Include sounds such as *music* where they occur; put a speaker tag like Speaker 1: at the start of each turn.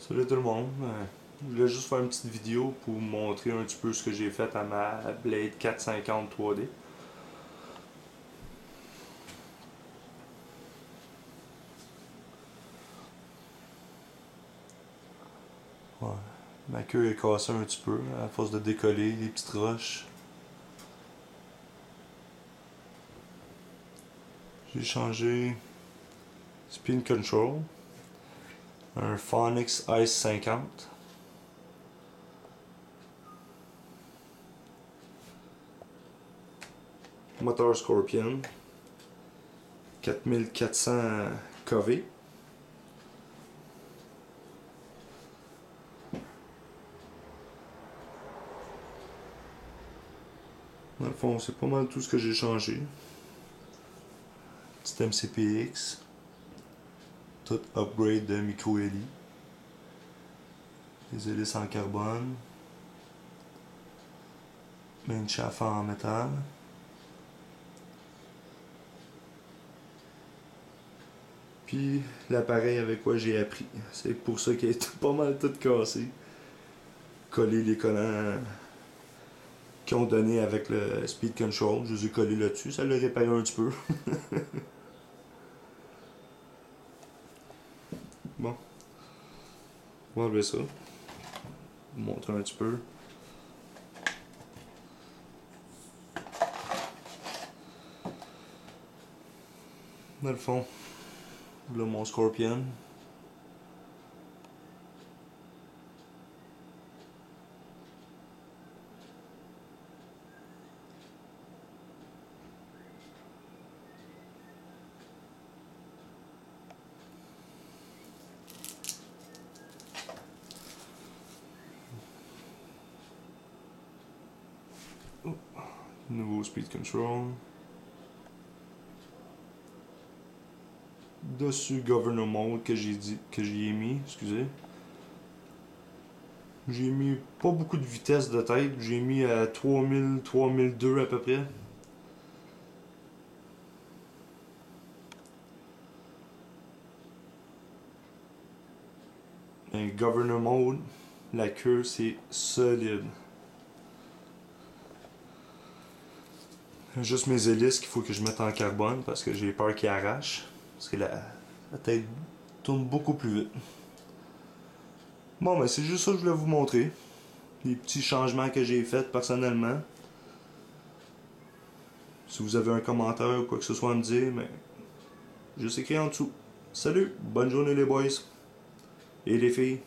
Speaker 1: Salut tout le monde. Euh, Je voulais juste faire une petite vidéo pour vous montrer un petit peu ce que j'ai fait à ma Blade 450 3D. Ouais. Ma queue est cassée un petit peu à force de décoller les petites roches. J'ai changé Spin Control un Phonics Ice 50. Moteur Scorpion 4400 KV. Dans le fond, c'est pas mal tout ce que j'ai changé. Petit MCPX upgrade de micro -héli. Les hélices en carbone. Main shaft en métal. Puis l'appareil avec quoi j'ai appris. C'est pour ça qu'il est *laughs* pas mal tout cassé. Coller les collants qu'ils ont donné avec le speed control. Je les ai collés là-dessus. Ça l'a réparé un petit peu. *laughs* Bon. On va enlever ça? Vous montrer un petit peu. Dans le fond, là mon scorpion. Nouveau speed control. Dessus governor mode que j'ai dit que j'y ai mis, excusez. J'ai mis pas beaucoup de vitesse de tête, j'ai mis à 3000, 3002 à peu près. Un governor mode, la queue c'est solide. Juste mes hélices qu'il faut que je mette en carbone parce que j'ai peur qu'ils arrachent. Parce que la, la, tête tourne beaucoup plus vite. Bon, ben c'est juste ça que je voulais vous montrer. Les petits changements que j'ai faits personnellement. Si vous avez un commentaire ou quoi que ce soit à me dire, mais juste écrit en dessous. Salut, bonne journée les boys et les filles.